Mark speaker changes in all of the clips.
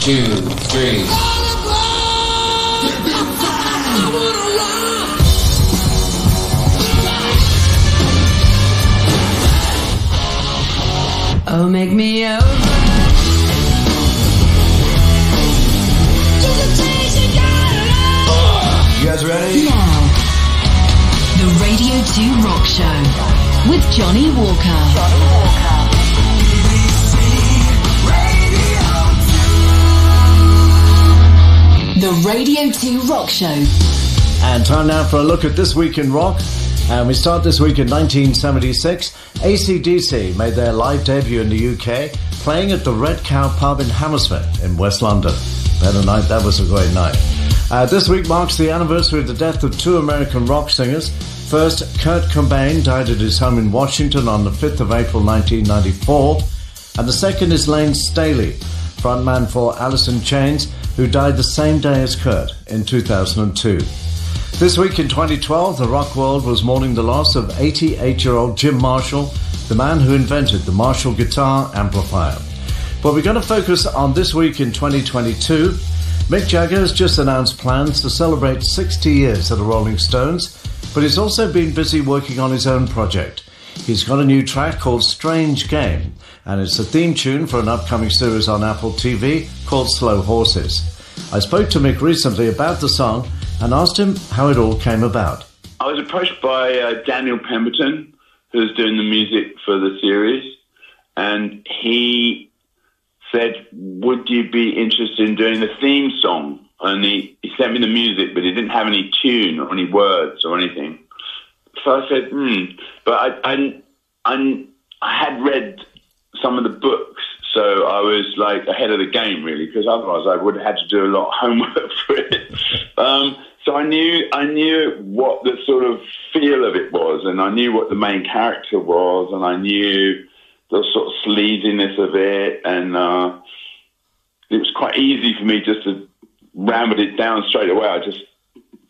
Speaker 1: two, three.
Speaker 2: Oh, make me over.
Speaker 3: You guys ready?
Speaker 4: Now, the Radio 2 Rock Show with Johnnie Walker. The Radio 2 Rock Show.
Speaker 5: And time now for a look at this week in rock. And we start this week in 1976. ACDC made their live debut in the UK, playing at the Red Cow pub in Hammersmith in West London. Better night, that was a great night. Uh, this week marks the anniversary of the death of two American rock singers. First, Kurt Cobain died at his home in Washington on the 5th of April 1994. And the second is Layne Staley, frontman for Alice in Chains, who died the same day as Kurt in 2002. This week in 2012, the rock world was mourning the loss of 88 year old Jim Marshall, the man who invented the Marshall guitar amplifier. But we're going to focus on this week in 2022. Mick Jagger has just announced plans to celebrate 60 years of the Rolling Stones, but he's also been busy working on his own project. He's got a new track called Strange Game, and it's a theme tune for an upcoming series on Apple TV called Slow Horses. I spoke to Mick recently about the song and asked him how it all came about.
Speaker 6: I was approached by uh, Daniel Pemberton, who's doing the music for the series, and he said, "Would you be interested in doing the theme song?" And he, he sent me the music, but he didn't have any tune or any words or anything. So I said, "Hmm," but I, I, I, I had read some of the books, so I was like ahead of the game really, because otherwise I would have had to do a lot of homework for it. Um, so I knew I knew what the sort of feel of it was, and I knew what the main character was, and I knew the sort of sleaziness of it, and uh, it was quite easy for me just to ramble it down straight away. I just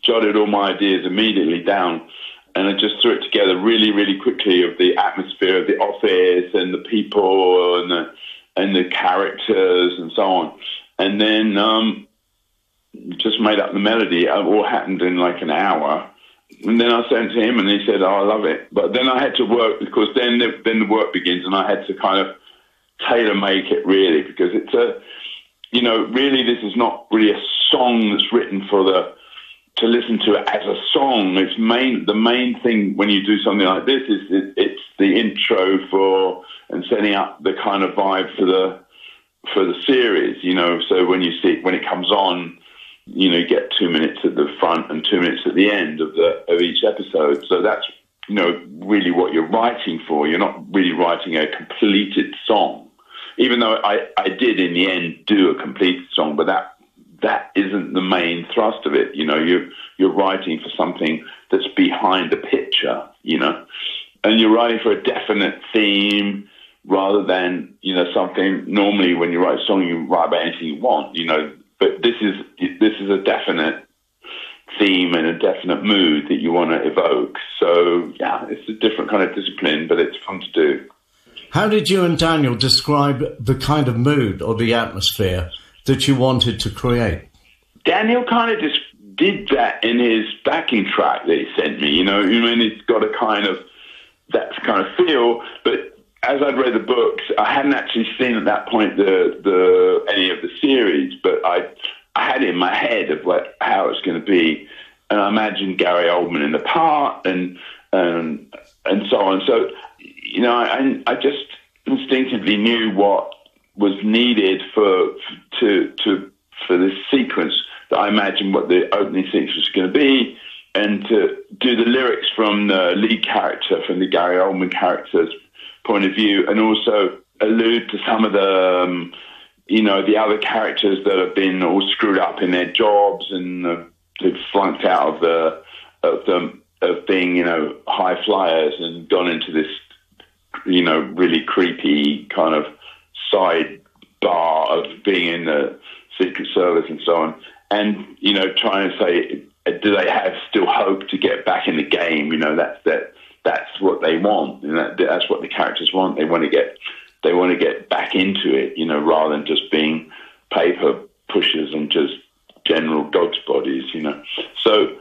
Speaker 6: jotted all my ideas immediately down, and I just threw it together really, really quickly of the atmosphere of the office and the people and the and the characters and so on, and then. Um, just made up the melody. It all happened in like an hour. And then I sent to him and he said, oh, I love it. But then I had to work because then the, then the work begins and I had to kind of tailor make it really because it's a, you know, really this is not really a song that's written for the, to listen to it as a song. It's main, the main thing when you do something like this is it, it's the intro for, and setting up the kind of vibe for the, for the series, you know, so when you see, when it comes on, you know, you get two minutes at the front and two minutes at the end of the of each episode. So that's you know really what you're writing for. You're not really writing a completed song, even though I I did in the end do a completed song, but that that isn't the main thrust of it. You know, you you're writing for something that's behind the picture. You know, and you're writing for a definite theme rather than you know something. Normally, when you write a song, you write about anything you want. You know, but this is this is a definite theme and a definite mood that you want to evoke. So yeah, it's a different kind of discipline, but it's fun to do.
Speaker 5: How did you and Daniel describe the kind of mood or the atmosphere that you wanted to create?
Speaker 6: Daniel kind of just did that in his backing track that he sent me. You know, I mean, it's got a kind of that kind of feel, but as I'd read the books, I hadn't actually seen at that point the the any of the series, but I I had it in my head of what how it's going to be, and I imagined Gary Oldman in the part and and and so on. So you know, I I just instinctively knew what was needed for to to for this sequence. That I imagined what the opening sequence was going to be, and to do the lyrics from the lead character, from the Gary Oldman character's point of view, and also allude to some of the, um, you know, the other characters that have been all screwed up in their jobs and they've flunked out of the of the of being, you know, high flyers and gone into this, you know, really creepy kind of side bar of being in the Secret Service and so on, and you know, trying to say, uh, do they have still hope to get back in the game? You know, that's that that's what they want, and that, that's what the characters want. They want to get they want to get back into it, you know, rather than just being paper pushers and just general dog's bodies, you know. So,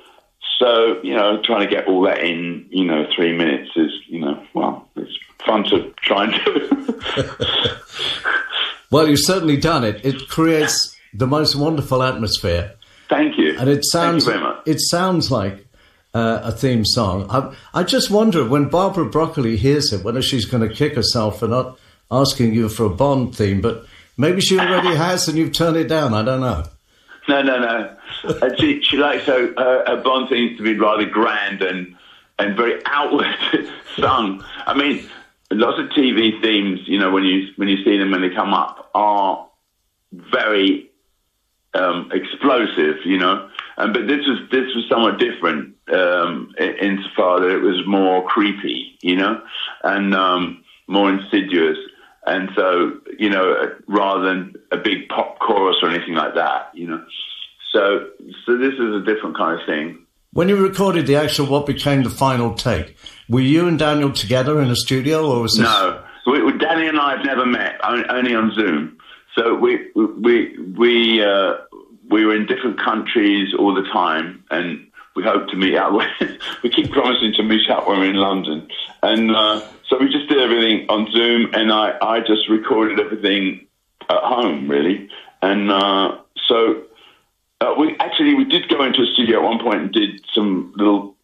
Speaker 6: so you know, trying to get all that in, you know, three minutes is, you know, well, it's fun to try and do.
Speaker 5: well, you've certainly done it. It creates the most wonderful atmosphere.
Speaker 6: Thank you.
Speaker 5: And it sounds,
Speaker 6: it
Speaker 5: sounds like uh, a theme song. I, I just wonder when Barbara Broccoli hears it, whether she's going to kick herself for not asking you for a Bond theme, but maybe she already has and you've turned it down. I don't know.
Speaker 6: No, no, no. uh, she, she, likes her, her, her, Bond themes to be rather grand and and very outward sung. I mean, lots of TV themes, you know, when you when you see them when they come up, are very um, explosive, you know. Um, but this was this was somewhat different um, insofar that it was more creepy, you know, and um, more insidious. And so, you know, rather than a big pop chorus or anything like that, you know. So, so this is a different kind of thing.
Speaker 5: When you recorded the actual what became the final take, were you and Daniel together in a studio, or was this?
Speaker 6: No, we, Danny and I have never met, only on Zoom. So we we we uh, we were in different countries all the time, and we hope to meet up. we keep promising to meet up when we're in London, and uh, so we just did everything on Zoom, and I, I just recorded everything at home, really. And uh, so uh, we actually we did go into a studio at one point and did some little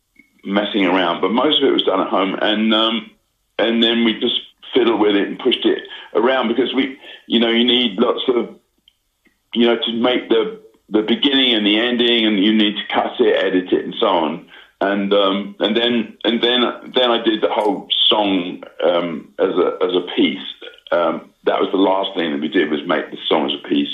Speaker 6: messing around, but most of it was done at home. And um, and then we just fiddled with it and pushed it around because we, you know, you need lots of, you know, to make the the beginning and the ending, and you need to cut it, edit it, and so on and um, and then and then then I did the whole song um, as a as a piece. Um, that was the last thing that we did was make the song as a piece.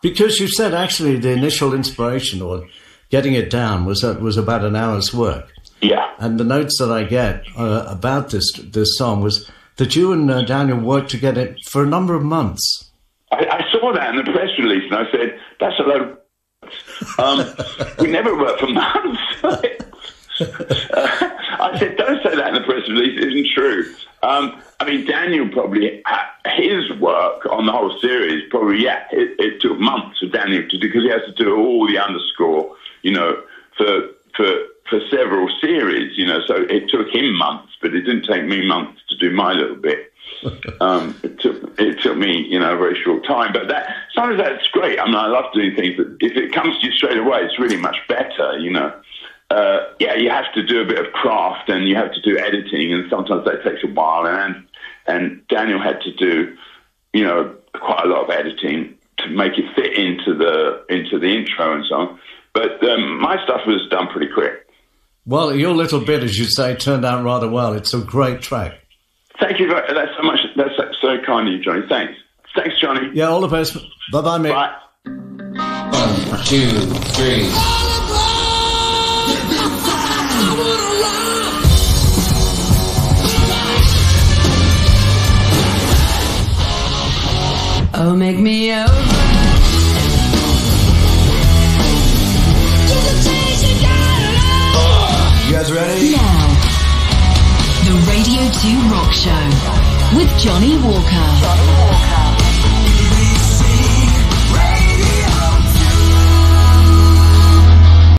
Speaker 5: Because you said actually the initial inspiration or getting it down was uh, was about an hour's work.
Speaker 6: Yeah.
Speaker 5: And the notes that I get uh, about this this song was that you and uh, Daniel worked to get it for a number of months.
Speaker 6: I, I saw that in the press release, and I said, "That's a load." Um, we never worked for months. I said, don't say that in the press release. It isn't true. Um, I mean, Daniel probably, his work on the whole series, probably, yeah, it, it took months for Daniel to do because he has to do all the underscore, you know, for, for, for several series, you know, so it took him months, but it didn't take me months to do my little bit. um, it took it took me, you know, a very short time. But that sometimes that's great. I mean, I love doing things but if it comes to you straight away, it's really much better, you know uh, yeah, you have to do a bit of craft and you have to do editing, and sometimes that takes a while. And and Daniel had to do, you know, quite a lot of editing to make it fit into the into the intro and so on. But um, my stuff was done pretty quick.
Speaker 5: Well, your little bit, as you say, turned out rather well. It's a great track.
Speaker 6: Thank you. Very, that's so much. That's so kind of you, Johnnie. Thanks. Thanks, Johnnie.
Speaker 5: Yeah, all the best. Bye-bye, mate.
Speaker 6: Bye.
Speaker 1: One, two, three.
Speaker 2: Oh, make me over.
Speaker 4: The 2 Rock Show with Johnnie Walker. Johnnie Walker.